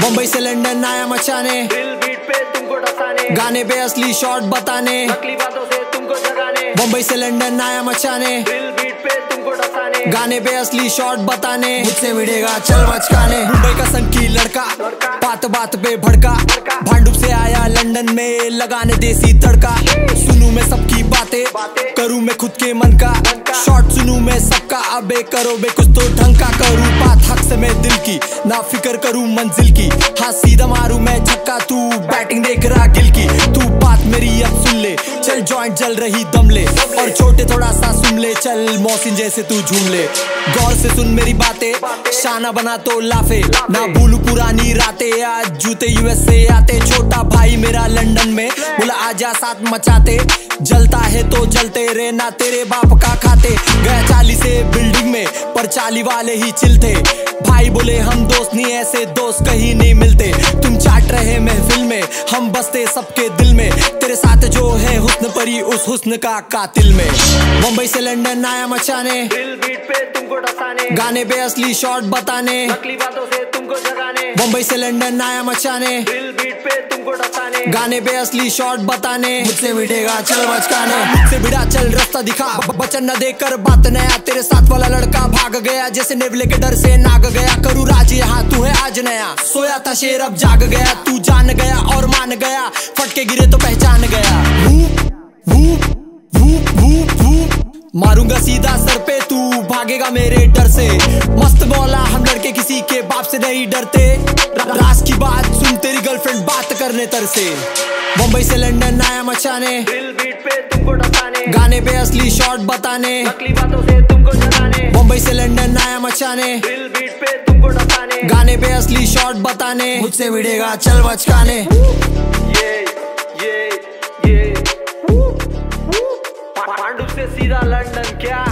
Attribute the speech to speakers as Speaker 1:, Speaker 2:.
Speaker 1: मुंबई से लंदन आया मचाने।
Speaker 2: दिल बीट पे तुमको डसाने
Speaker 1: गाने पे असली शॉट बताने।
Speaker 2: नकली बातों से तुमको जगाने
Speaker 1: मुंबई से लंदन आया मचाने।
Speaker 2: दिल बीट पे तुमको डसाने
Speaker 1: गाने पे असली शॉट बताने। मुझसे भिड़ेगा चल मचकाने। मुंबई का संकी लड़का बात बात पे भड़का। आया लंदन में लगाने देसी तड़का सुनू मैं सबकी बातें, करूँ मैं खुद के मन का। शॉर्ट सुनू मैं सबका, अबे करो बे, कुछ तो ढंग का करूँ। बात हक से मैं दिल की, ना फ़िक्र करूँ मंजिल की। हाँ सीधा मारू मैं छक्का, तू बैटिंग देख रहा गिल की। तू बात मेरी अब सुन ले, चल जॉइंट जल रही दम ले। और छोटे थोड़ा सा चल मौसिन जैसे तू झूम ले। गौर से सुन मेरी बातें। शाना बना तो लाफे। ना भूलू पुरानी रातें। आज जूते यूएस से आते। छोटा भाई मेरा लंदन में। बोला, आजा साथ मचाते। जलता है तो जलते रहना तेरे बाप का खाते। गया चाली से बिल्डिंग में। पर चाली वाले ही चिल थे भाई बोले, हम दोस्त नहीं, ऐसे दोस्त कहीं नहीं मिलते। तुम चाट रहे महफिल में। हम बसते सबके दिल में। तेरे साथ जो है हुस्न परी उस हुस्न का कातिल में। मुंबई से लंदन आया मचाने।
Speaker 2: दिल बीट पे तुमको डसाने।
Speaker 1: गाने पे असली शॉट बताने।
Speaker 2: नकली बातों से तुमको जगाने।
Speaker 1: मुंबई से लंदन आया मचाने।
Speaker 2: दिल बीट पे तुमको डसाने।
Speaker 1: गाने पे असली शॉट बताने। मुझसे भिड़ेगा चल बचकाने। मुझसे भिड़ा चल रास्ता दिखा। बचन न देकर बात नया। तेरे साथ वाला लड़का गया जैसे नेवले के डर से नाग गया। करू राज यहाँ तू है आज नया। सोया था शेर अब जाग गया। तू जान गया और मान गया। फटके गिरे तो पहचान गया। वूप, वूप, वूप, वूप, वूप। मारूँगा सीधा सर पे तू भागेगा मेरे डर से। मस्त मौला हम लड़के किसी के बाप से नहीं डरते। रा- राज की बात सुन तेरी गर्लफ्रेंड बात करने तर से। मुंबई से लंदन आया मचाने।
Speaker 2: दिल बीट पे तुमको डसाने।
Speaker 1: गाने पे असली शॉट बताने।
Speaker 2: नकली बातों से तुमको
Speaker 1: मुंबई
Speaker 2: दिल बीट पे तुमको डसाने।
Speaker 1: गाने पे असली शॉट बताने। मुझसे भिड़ेगा चल बचकाने।
Speaker 2: ये ये ये। पांडु से सीधा लंदन क्या